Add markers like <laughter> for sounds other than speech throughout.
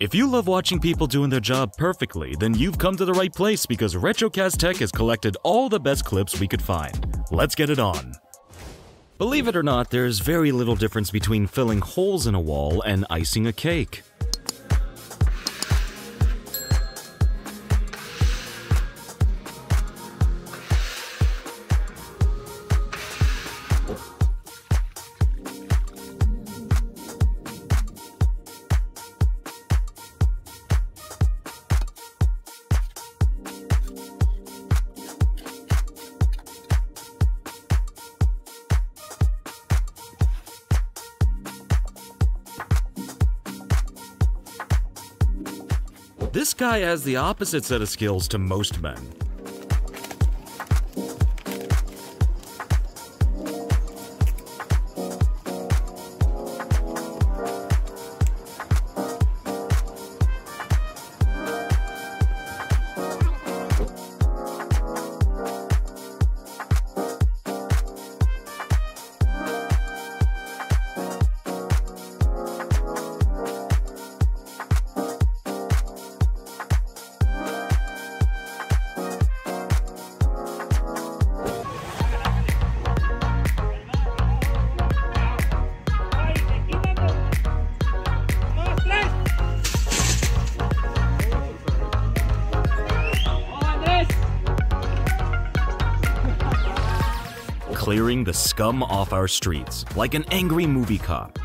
If you love watching people doing their job perfectly, then you've come to the right place because Retrocast Tech has collected all the best clips we could find. Let's get it on. Believe it or not, there's very little difference between filling holes in a wall and icing a cake. Has the opposite set of skills to most men. Clearing the scum off our streets, like an angry movie cop.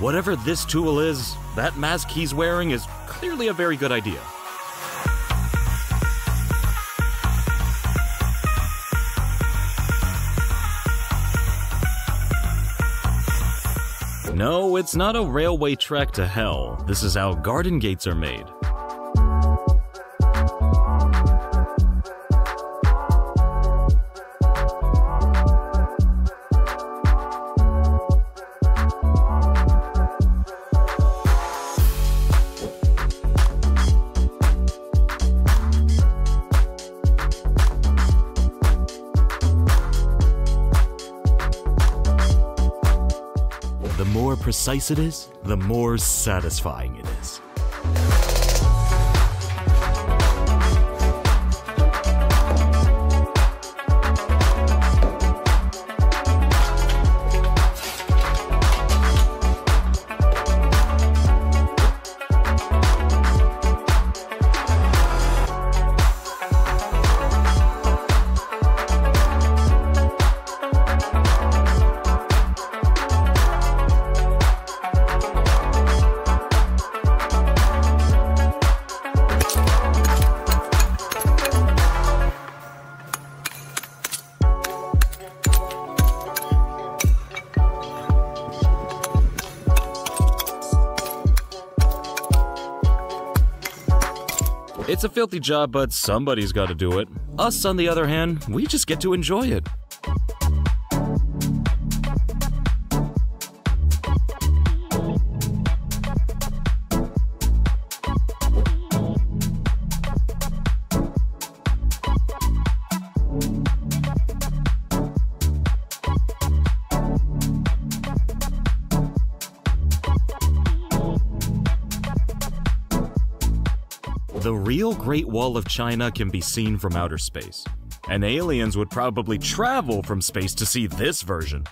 Whatever this tool is, that mask he's wearing is clearly a very good idea. It's not a railway track to hell. This is how garden gates are made. Precise it is, the more satisfying it. It's a filthy job, but somebody's got to do it. Us, on the other hand, we just get to enjoy it. Great Wall of China can be seen from outer space, and aliens would probably travel from space to see this version.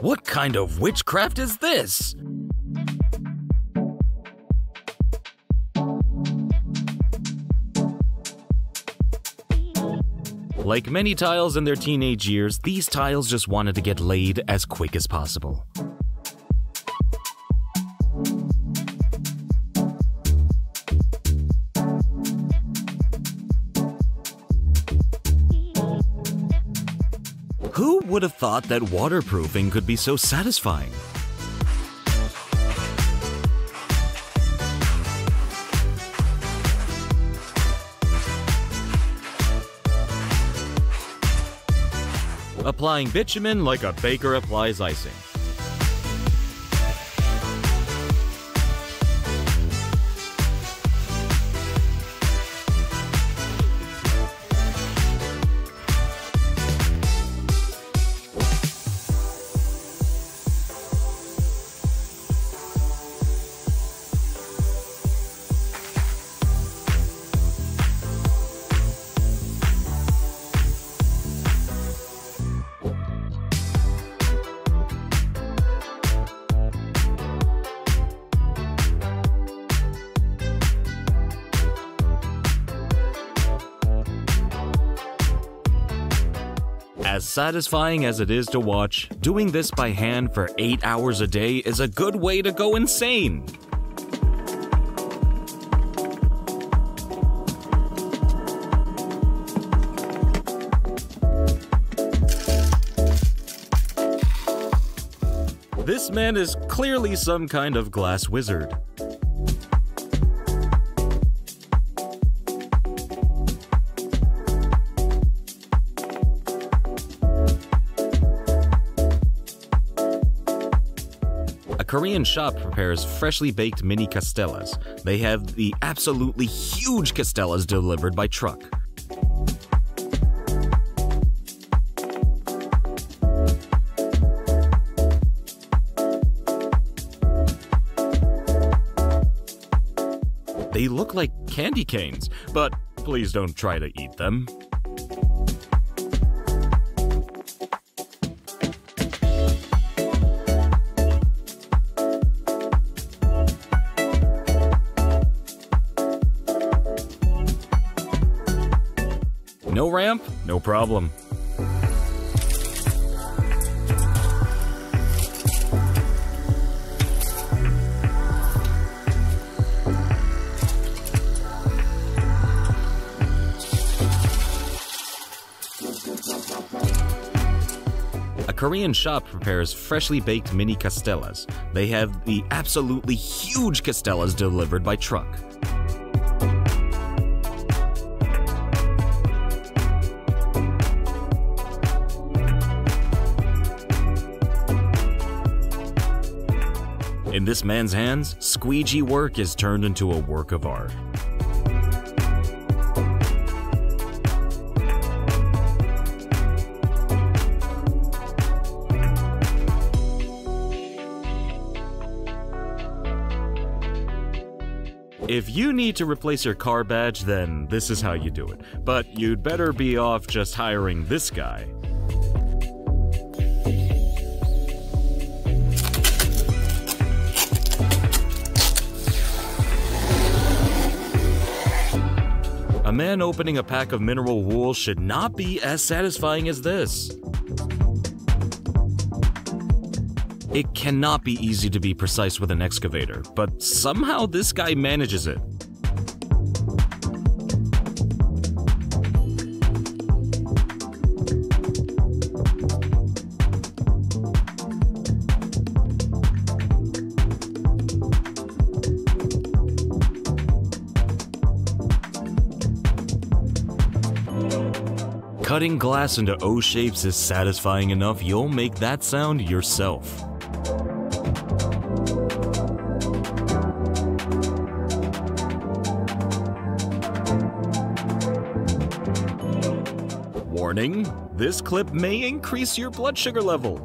What kind of witchcraft is this? Like many tiles in their teenage years, these tiles just wanted to get laid as quick as possible. Who would have thought that waterproofing could be so satisfying? Applying bitumen like a baker applies icing. Satisfying as it is to watch, doing this by hand for 8 hours a day is a good way to go insane. This man is clearly some kind of glass wizard. Korean shop prepares freshly baked mini castellas. They have the absolutely huge castellas delivered by truck. They look like candy canes, but please don't try to eat them. No problem. A Korean shop prepares freshly baked mini castellas. They have the absolutely huge castellas delivered by truck. In this man's hands, squeegee work is turned into a work of art. If you need to replace your car badge, then this is how you do it. But you'd better be off just hiring this guy. Man opening a pack of mineral wool should not be as satisfying as this. It cannot be easy to be precise with an excavator, but somehow this guy manages it. Cutting glass into O shapes is satisfying enough, you'll make that sound yourself. Warning, this clip may increase your blood sugar level.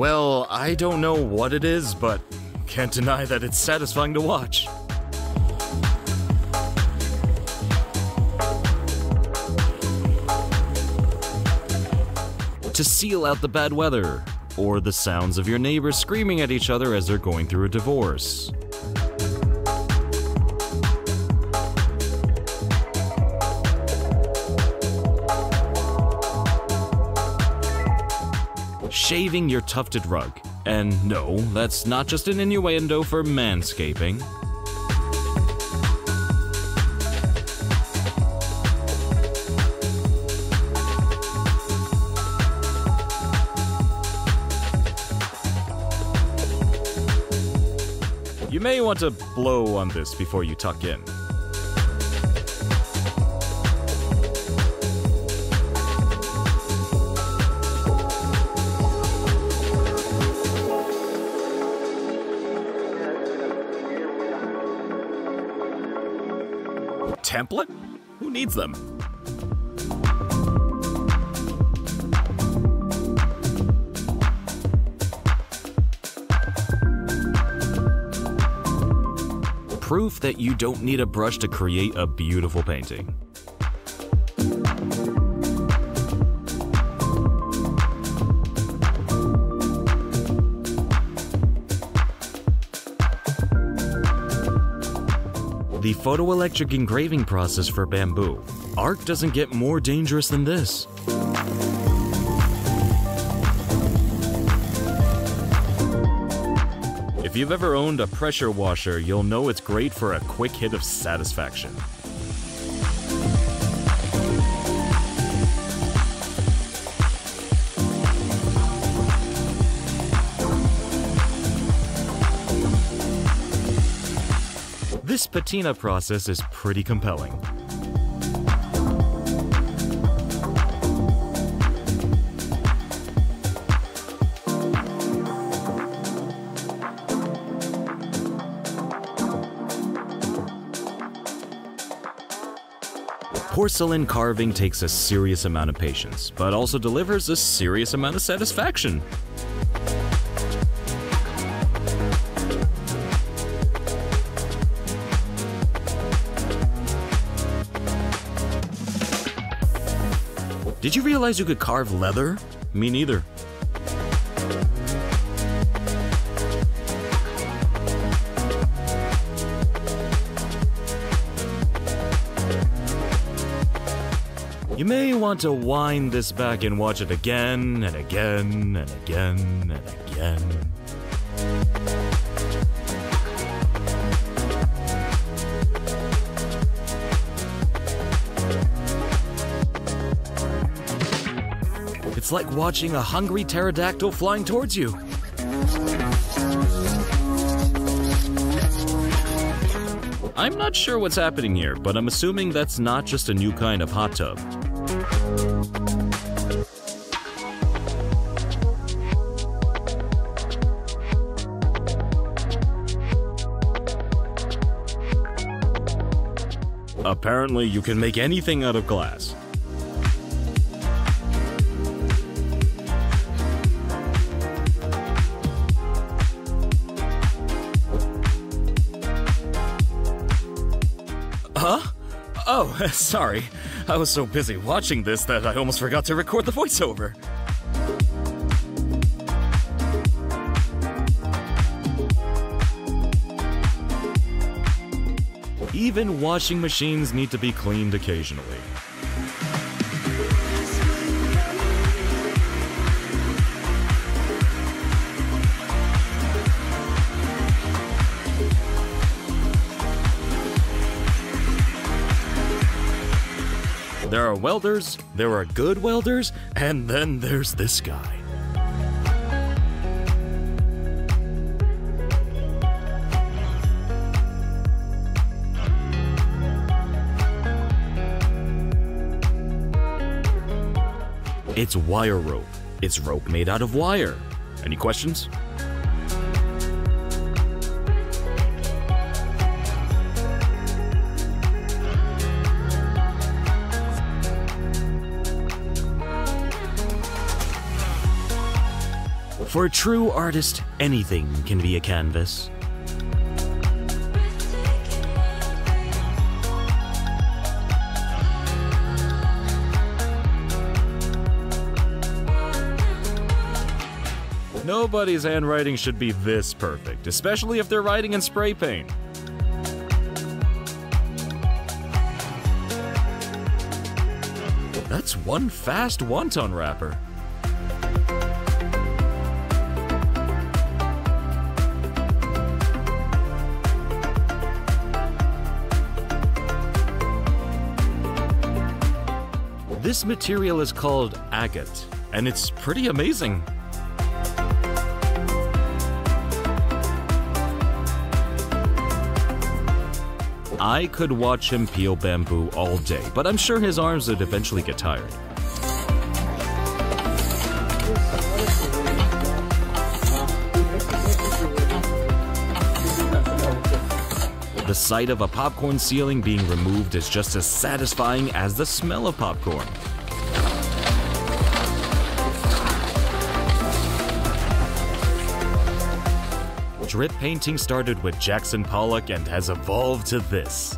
Well, I don't know what it is, but can't deny that it's satisfying to watch. To seal out the bad weather, or the sounds of your neighbors screaming at each other as they're going through a divorce. shaving your tufted rug. And no, that's not just an innuendo for manscaping. You may want to blow on this before you tuck in. Template? Who needs them? Proof that you don't need a brush to create a beautiful painting. The photoelectric engraving process for bamboo. Art doesn't get more dangerous than this. If you've ever owned a pressure washer, you'll know it's great for a quick hit of satisfaction. Patina process is pretty compelling. Porcelain carving takes a serious amount of patience, but also delivers a serious amount of satisfaction. Did you realize you could carve leather? Me neither. You may want to wind this back and watch it again and again and again and again. It's like watching a hungry pterodactyl flying towards you. I'm not sure what's happening here, but I'm assuming that's not just a new kind of hot tub. Apparently, you can make anything out of glass. <laughs> sorry. I was so busy watching this that I almost forgot to record the voiceover. Even washing machines need to be cleaned occasionally. Are welders, there are good welders, and then there's this guy. It's wire rope. It's rope made out of wire. Any questions? For a true artist, anything can be a canvas. Nobody's handwriting should be this perfect, especially if they're writing in spray paint. That's one fast wonton wrapper. This material is called agate, and it's pretty amazing. I could watch him peel bamboo all day, but I'm sure his arms would eventually get tired. Sight of a popcorn ceiling being removed is just as satisfying as the smell of popcorn. Drip painting started with Jackson Pollock and has evolved to this.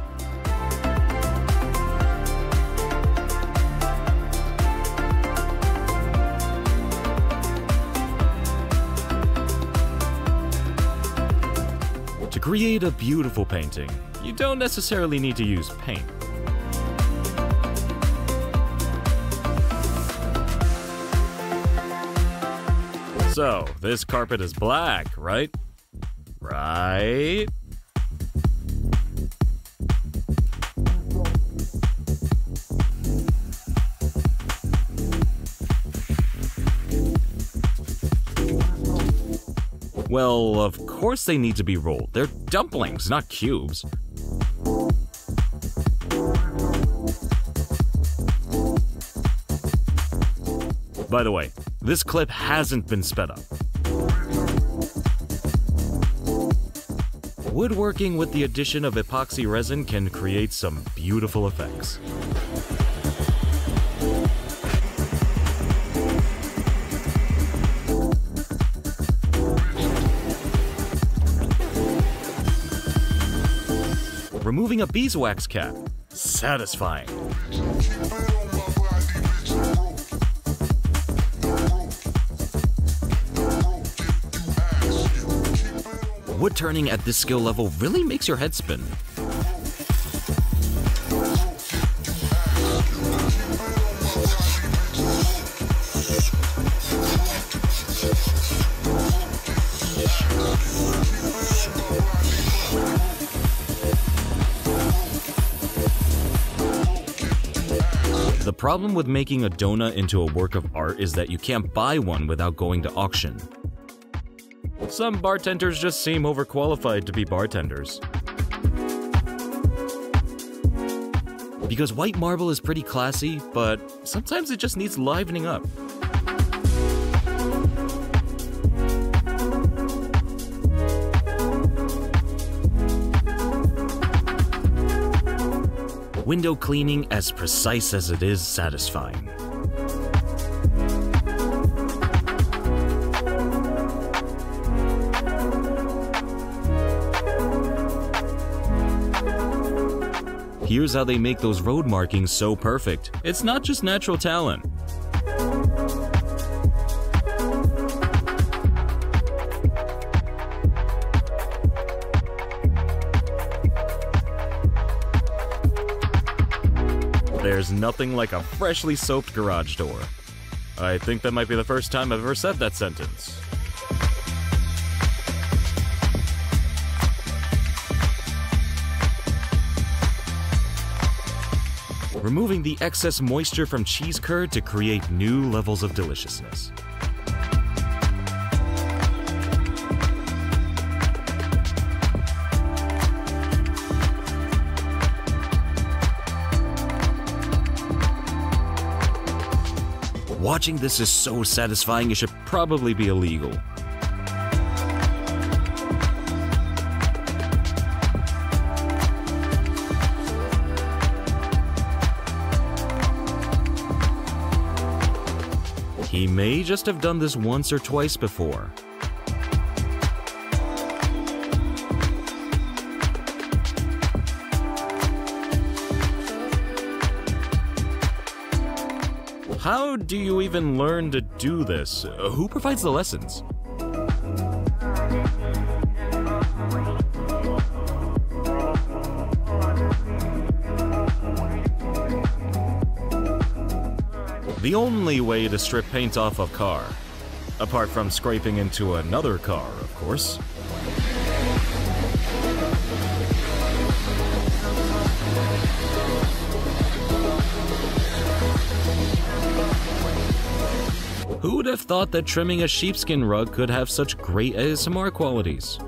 Create a beautiful painting, you don't necessarily need to use paint. So, this carpet is black, right? Right? Well, of course they need to be rolled. They're dumplings, not cubes. By the way, this clip hasn't been sped up. Woodworking with the addition of epoxy resin can create some beautiful effects. Removing a beeswax cap. Satisfying. Wood turning at this skill level really makes your head spin. Problem with making a donut into a work of art is that you can't buy one without going to auction. Some bartenders just seem overqualified to be bartenders. Because white marble is pretty classy, but sometimes it just needs livening up. Window cleaning as precise as it is satisfying. Here's how they make those road markings so perfect. It's not just natural talent. Nothing like a freshly soaped garage door. I think that might be the first time I've ever said that sentence. removing the excess moisture from cheese curd to create new levels of deliciousness. Watching this is so satisfying it should probably be illegal. He may just have done this once or twice before. Do you even learn to do this? Uh, who provides the lessons? The only way to strip paint off a car. Apart from scraping into another car, of course. have thought that trimming a sheepskin rug could have such great ASMR qualities?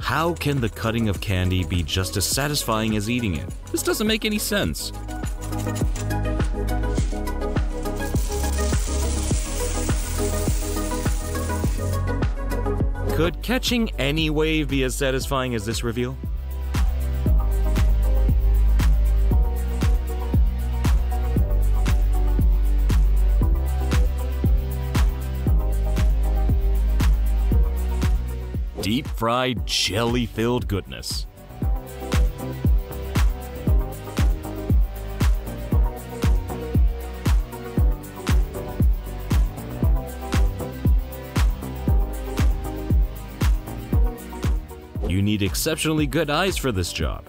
How can the cutting of candy be just as satisfying as eating it? This doesn't make any sense. Could catching any wave be as satisfying as this reveal? Deep fried, jelly filled goodness. Exceptionally good eyes for this job.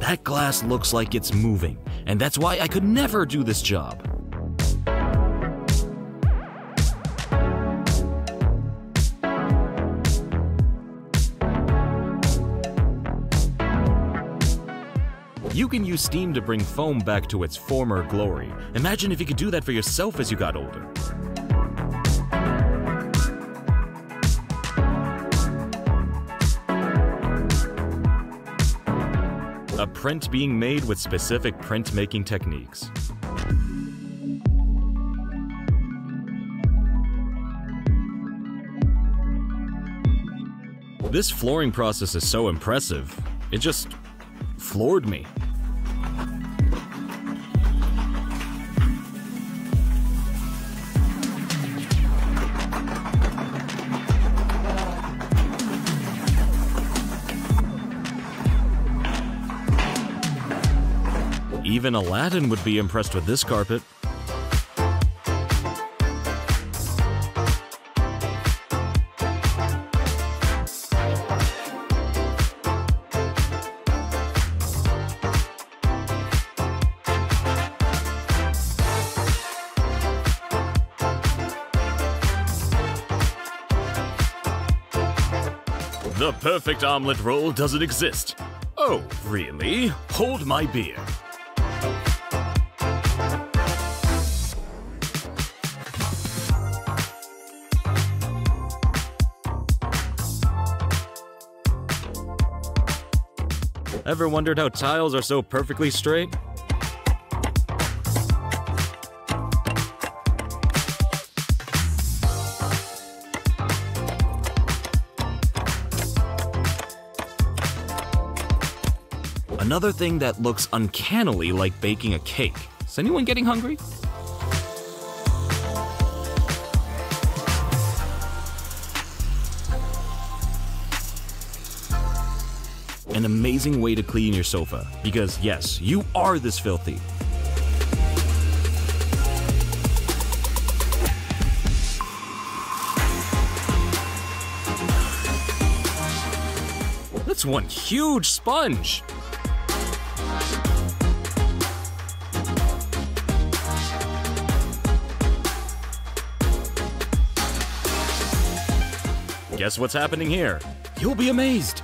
That glass looks like it's moving, and that's why I could never do this job. Can use steam to bring foam back to its former glory. Imagine if you could do that for yourself as you got older. A print being made with specific printmaking techniques. This flooring process is so impressive, it just floored me. Even Aladdin would be impressed with this carpet. The perfect omelet roll doesn't exist. Oh, really? Hold my beer. Ever wondered how tiles are so perfectly straight? Another thing that looks uncannily like baking a cake. Is anyone getting hungry? An amazing way to clean your sofa, because yes, you are this filthy. That's one huge sponge! Guess what's happening here? You'll be amazed!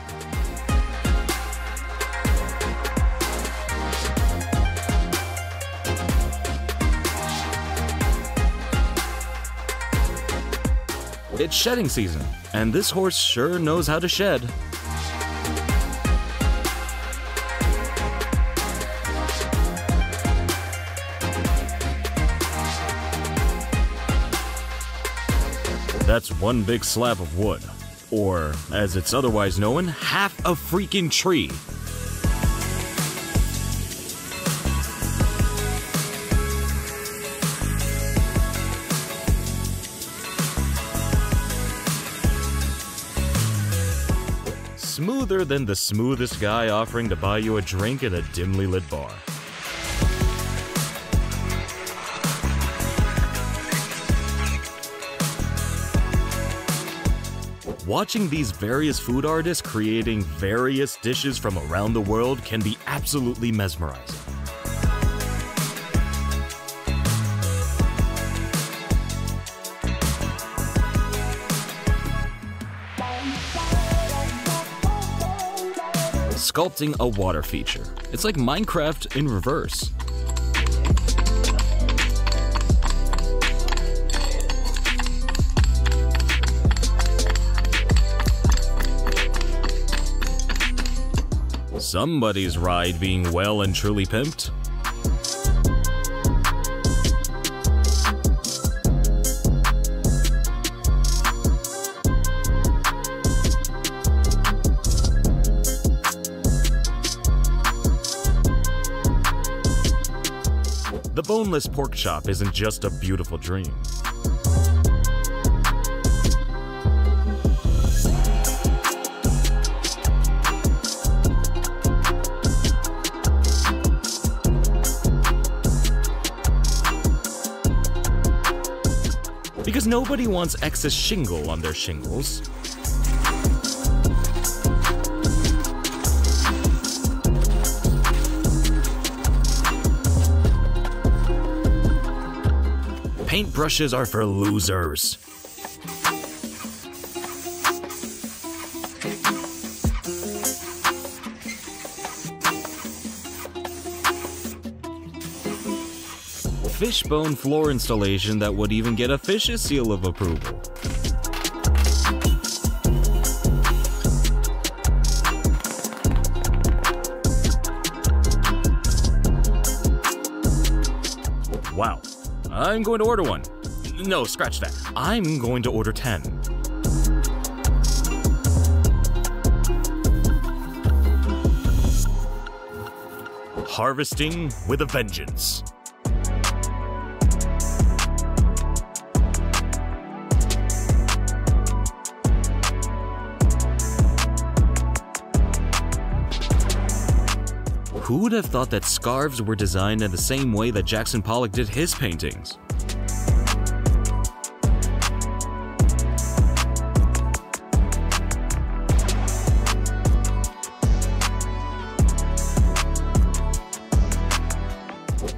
It's shedding season, and this horse sure knows how to shed. That's one big slab of wood, or as it's otherwise known, half a freaking tree. Smoother than the smoothest guy offering to buy you a drink at a dimly lit bar. Watching these various food artists creating various dishes from around the world can be absolutely mesmerizing. Sculpting a water feature. It's like Minecraft in reverse. Somebody's ride being well and truly pimped. Boneless pork chop isn't just a beautiful dream. Because nobody wants excess shingle on their shingles. Paintbrushes are for losers. Fishbone floor installation that would even get a fish's seal of approval. I'm going to order one. No, scratch that. I'm going to order 10. Harvesting with a vengeance. Who would have thought that scarves were designed in the same way that Jackson Pollock did his paintings?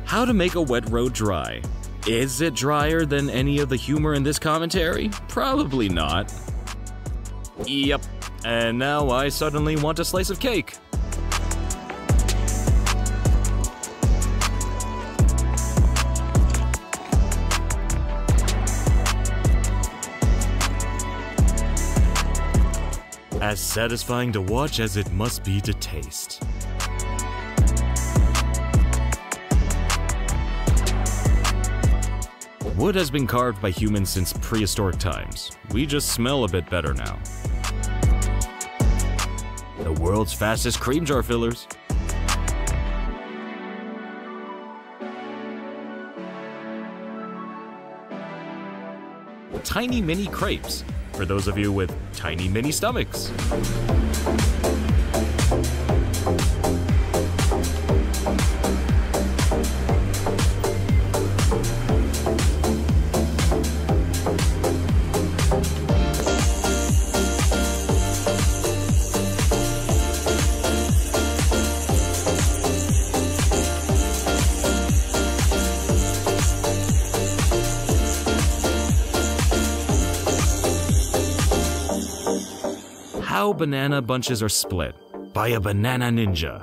How to make a wet road dry. Is it drier than any of the humor in this commentary? Probably not. Yep, and now I suddenly want a slice of cake. As satisfying to watch as it must be to taste. Wood has been carved by humans since prehistoric times. We just smell a bit better now. The world's fastest cream jar fillers. Tiny mini crepes, for those of you with tiny mini stomachs. Banana bunches are split by a banana ninja.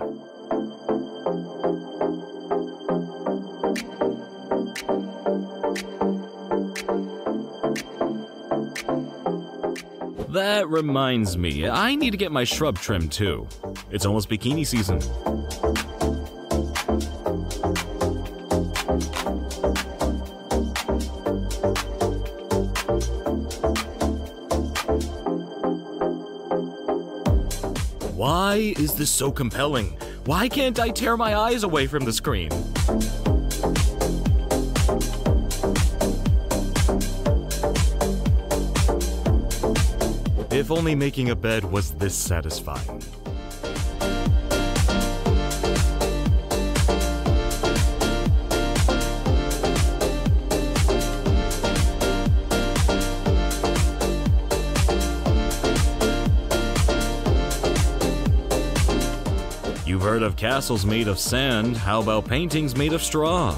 That reminds me, I need to get my shrub trimmed too. It's almost bikini season. Why is this so compelling? Why can't I tear my eyes away from the screen? If only making a bed was this satisfying. of castles made of sand, how about paintings made of straw?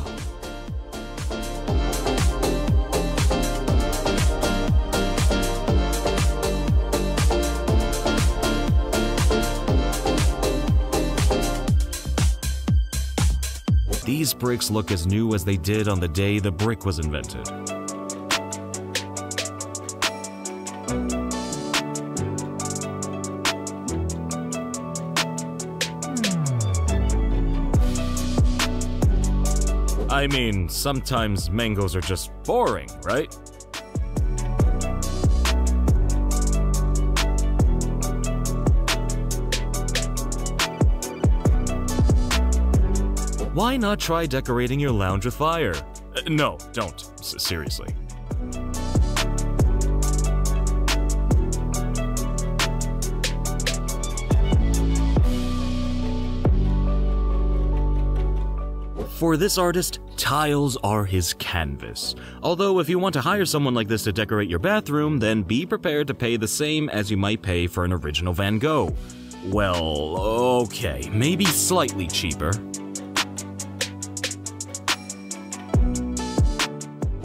These bricks look as new as they did on the day the brick was invented. I mean, sometimes mangoes are just boring, right? Why not try decorating your lounge with fire? Uh, no, don't. S seriously. For this artist, tiles are his canvas. Although, if you want to hire someone like this to decorate your bathroom, then be prepared to pay the same as you might pay for an original Van Gogh. Well, okay, maybe slightly cheaper.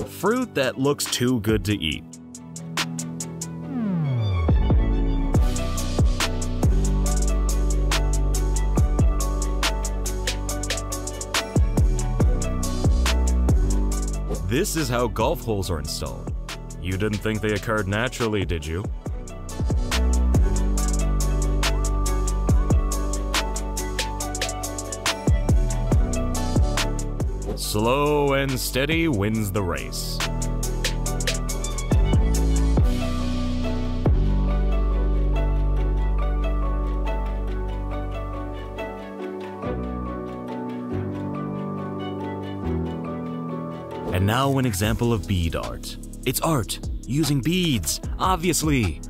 Fruit that looks too good to eat. This is how golf holes are installed. You didn't think they occurred naturally, did you? Slow and steady wins the race. Now an example of bead art. It's art, using beads, obviously.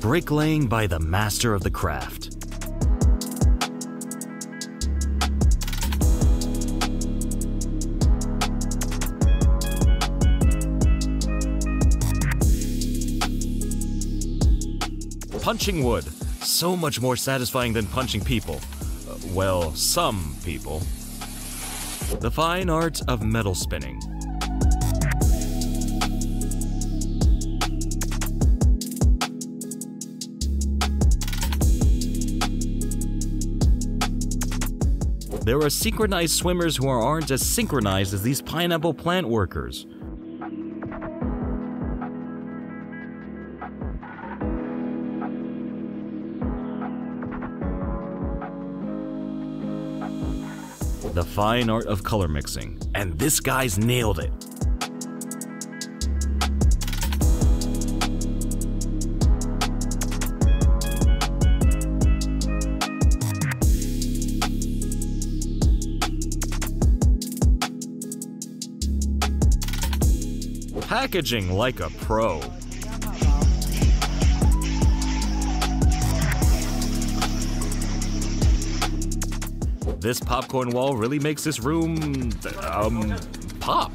Bricklaying by the master of the craft. Punching wood. So much more satisfying than punching people. Uh, well, some people. The fine art of metal spinning. There are synchronized swimmers who aren't as synchronized as these pineapple plant workers. Fine art of color mixing. And this guy's nailed it. Packaging like a pro. This popcorn wall really makes this room, um, pop.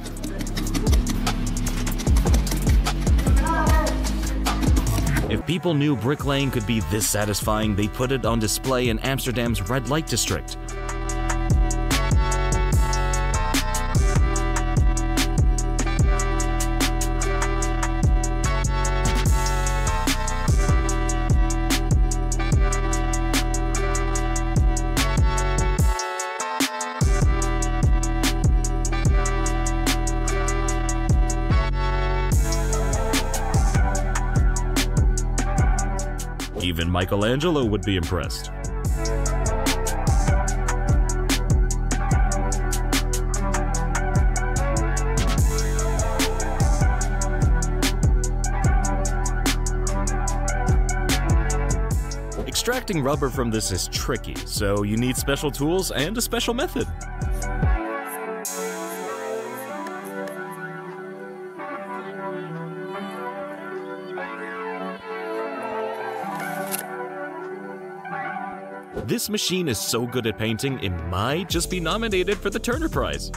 If people knew bricklaying could be this satisfying, they'd put it on display in Amsterdam's red light district. Michelangelo would be impressed. Extracting rubber from this is tricky, so you need special tools and a special method. Machine is so good at painting, it might just be nominated for the Turner Prize.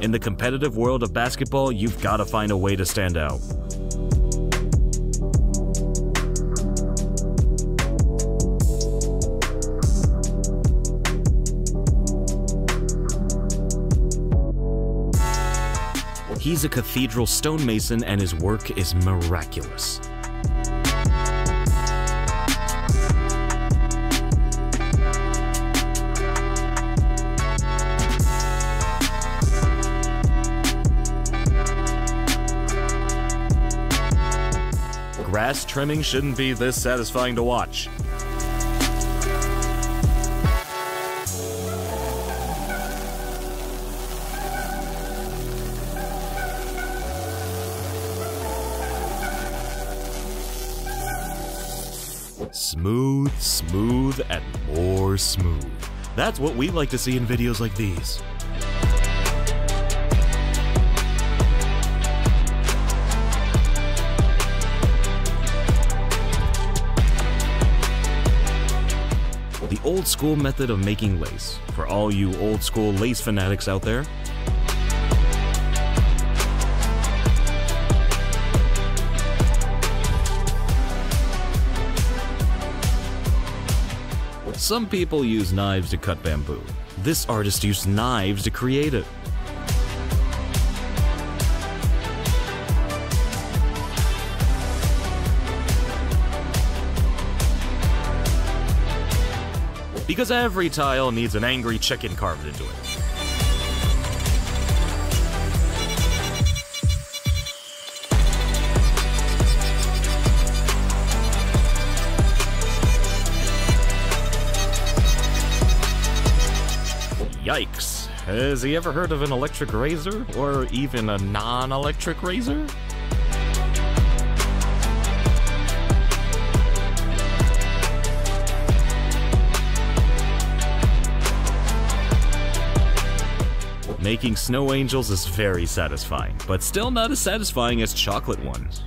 In the competitive world of basketball, you've got to find a way to stand out. He's a cathedral stonemason and his work is miraculous. Grass trimming shouldn't be this satisfying to watch. And more smooth. That's what we like to see in videos like these. The old school method of making lace. For all you old school lace fanatics out there, Some people use knives to cut bamboo. This artist used knives to create it. Because every tile needs an angry chicken carved into it. Yikes. Has he ever heard of an electric razor? Or even a non electric razor? Making snow angels is very satisfying, but still not as satisfying as chocolate ones.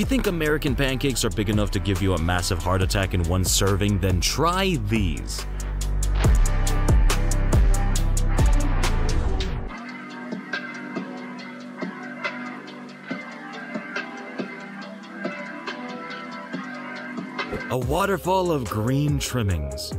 You think American pancakes are big enough to give you a massive heart attack in one serving, then try these. A waterfall of green trimmings.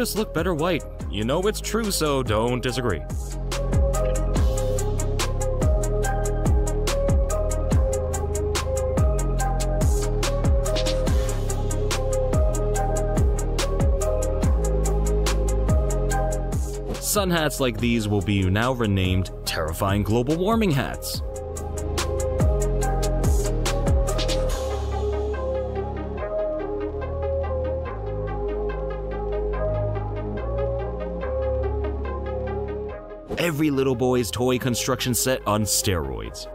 Just look better white. You know it's true, so don't disagree. Sun hats like these will be now renamed Terrifying Global Warming Hats. Every little boy's toy construction set on steroids.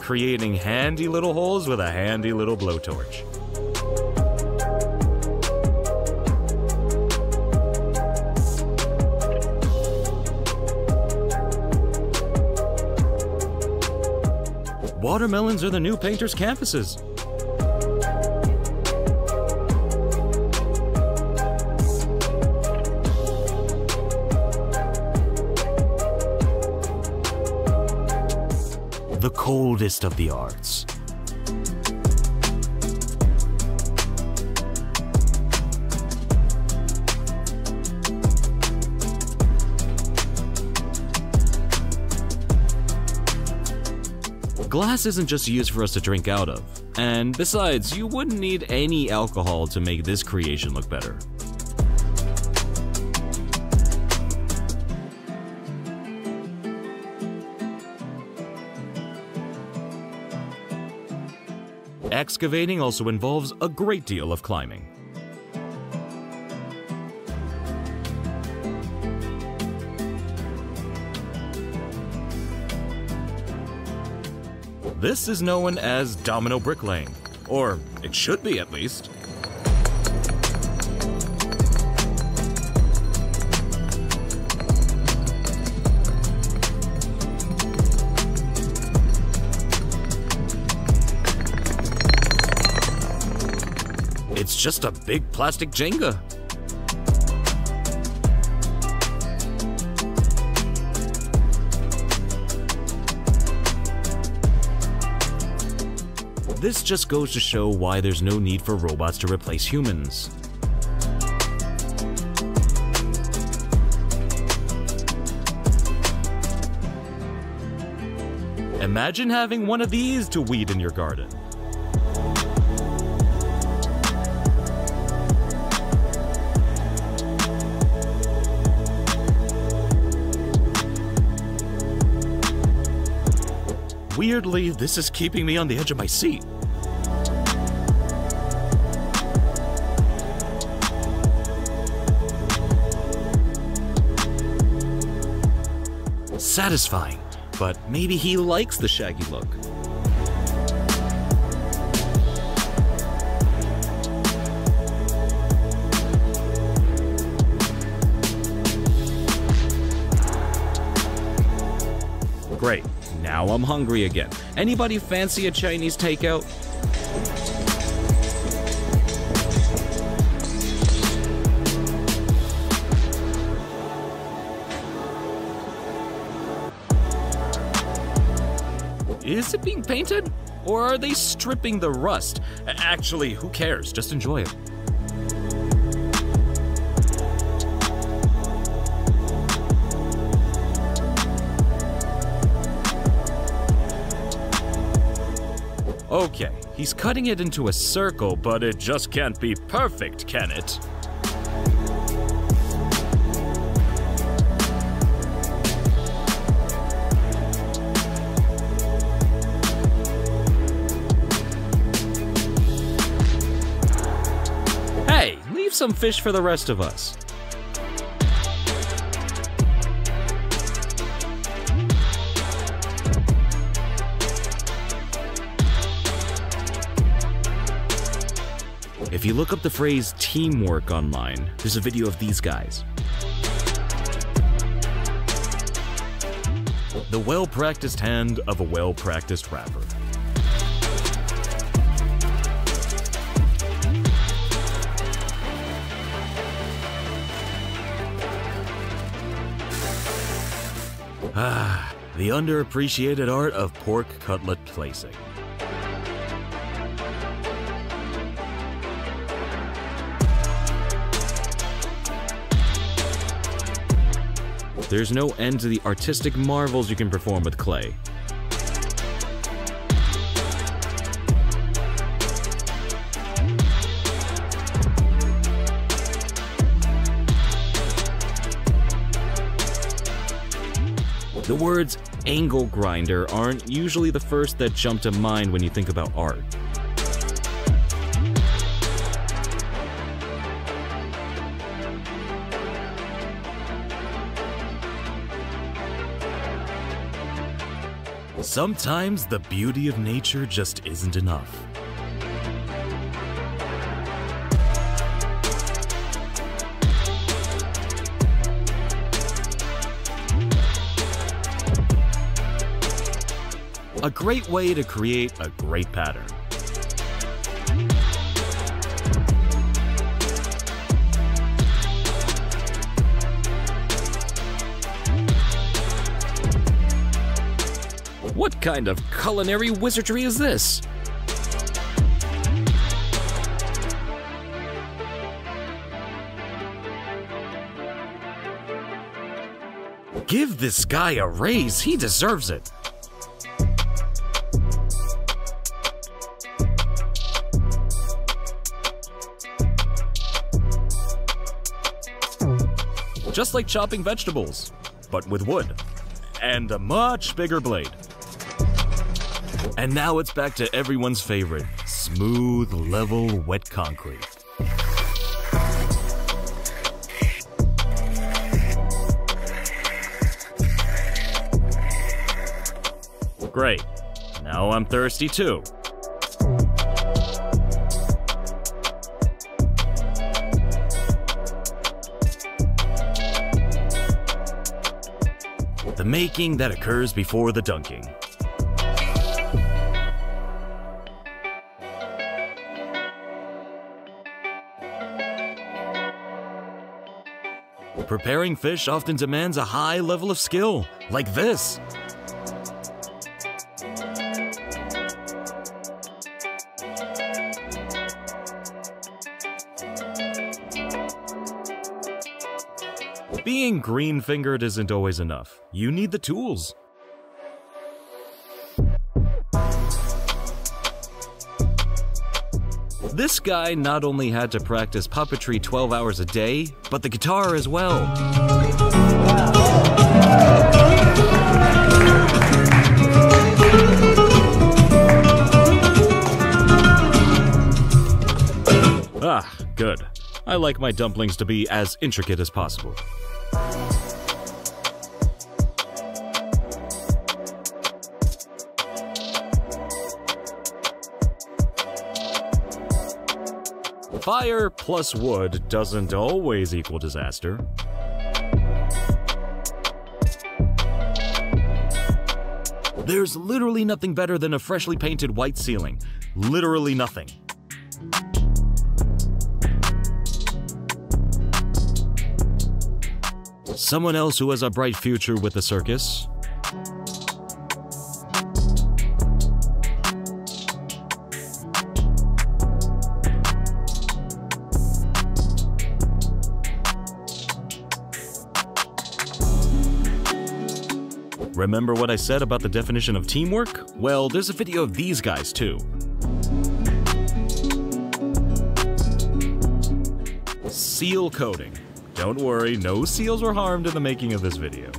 Creating handy little holes with a handy little blowtorch. Watermelons are the new painters' canvases. The coldest of the arts. Isn't just used for us to drink out of. And besides, you wouldn't need any alcohol to make this creation look better. Excavating also involves a great deal of climbing. This is known as Domino Brick Lane, or it should be at least. It's just a big plastic Jenga. This just goes to show why there's no need for robots to replace humans. Imagine having one of these to weed in your garden. Weirdly, this is keeping me on the edge of my seat. Satisfying, but maybe he likes the shaggy look. Great. Now I'm hungry again. Anybody fancy a Chinese takeout? Is it being painted? Or are they stripping the rust? Actually, who cares? Just enjoy it. Okay, he's cutting it into a circle, but it just can't be perfect, can it? Some fish for the rest of us. If you look up the phrase teamwork online, there's a video of these guys. The well practiced hand of a well practiced wrapper. The underappreciated art of pork cutlet placing. There's no end to the artistic marvels you can perform with clay. The words angle grinder aren't usually the first that jump to mind when you think about art. Sometimes the beauty of nature just isn't enough. Great way to create a great pattern. What kind of culinary wizardry is this? Give this guy a raise, he deserves it. Just like chopping vegetables, but with wood. And a much bigger blade. And now it's back to everyone's favorite smooth, level, wet concrete. Great. Now I'm thirsty too. making that occurs before the dunking. Preparing fish often demands a high level of skill, like this. Being green fingered isn't always enough. You need the tools. This guy not only had to practice puppetry 12 hours a day, but the guitar as well. Ah, good. I like my dumplings to be as intricate as possible. Fire plus wood doesn't always equal disaster. There's literally nothing better than a freshly painted white ceiling. Literally nothing. Someone else who has a bright future with the circus. Remember what I said about the definition of teamwork? Well, there's a video of these guys too. Seal coating. Don't worry, no seals were harmed in the making of this video.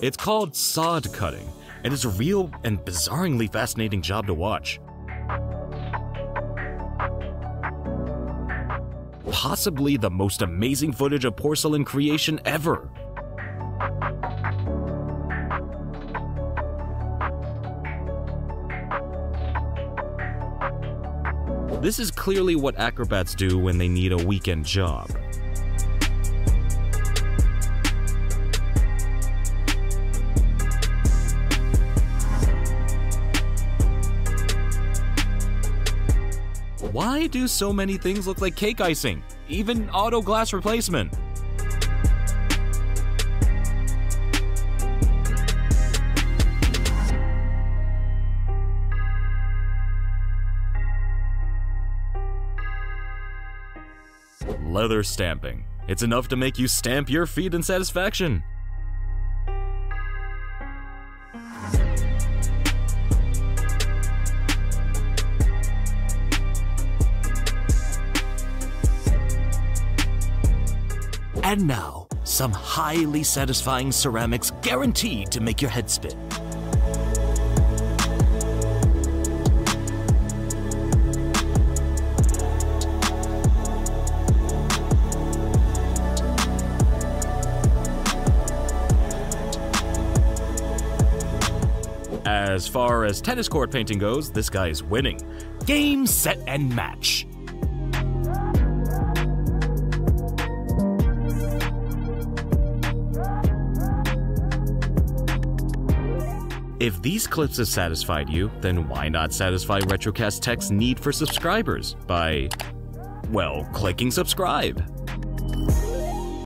It's called sod cutting, and it's a real and bizarrely fascinating job to watch. Possibly the most amazing footage of porcelain creation ever. This is clearly what acrobats do when they need a weekend job. Why do so many things look like cake icing? Even auto glass replacement. Leather stamping. It's enough to make you stamp your feet in satisfaction. And now, some highly satisfying ceramics guaranteed to make your head spin. As far as tennis court painting goes, this guy is winning. Game, set, and match. If these clips have satisfied you, then why not satisfy Retrocast Tech's need for subscribers by, well, clicking subscribe?